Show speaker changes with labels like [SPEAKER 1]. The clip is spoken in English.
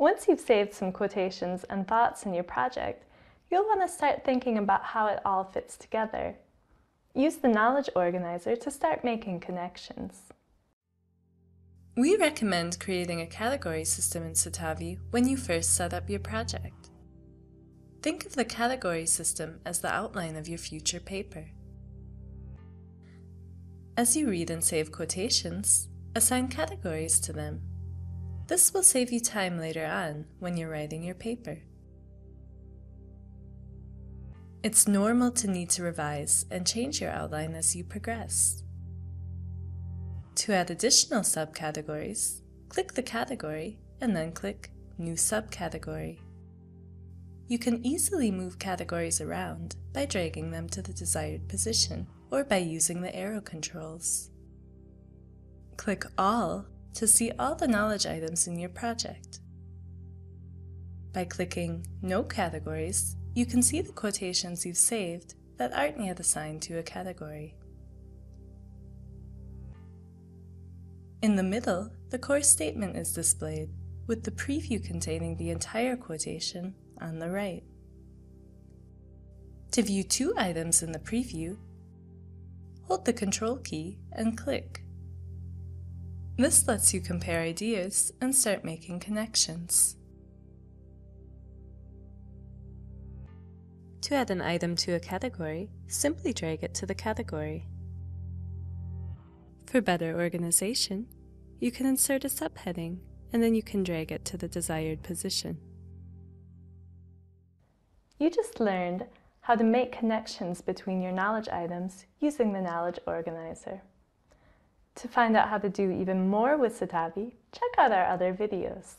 [SPEAKER 1] Once you've saved some quotations and thoughts in your project, you'll want to start thinking about how it all fits together. Use the knowledge organizer to start making connections. We recommend creating a category system in Citavi when you first set up your project. Think of the category system as the outline of your future paper. As you read and save quotations, assign categories to them. This will save you time later on when you're writing your paper. It's normal to need to revise and change your outline as you progress. To add additional subcategories, click the category and then click New Subcategory. You can easily move categories around by dragging them to the desired position or by using the arrow controls. Click All to see all the knowledge items in your project. By clicking No Categories, you can see the quotations you've saved that aren't yet assigned to a category. In the middle, the core statement is displayed, with the preview containing the entire quotation on the right. To view two items in the preview, hold the Control key and click. This lets you compare ideas and start making connections. To add an item to a category, simply drag it to the category. For better organization, you can insert a subheading and then you can drag it to the desired position. You just learned how to make connections between your knowledge items using the Knowledge Organizer. To find out how to do even more with Citavi, check out our other videos.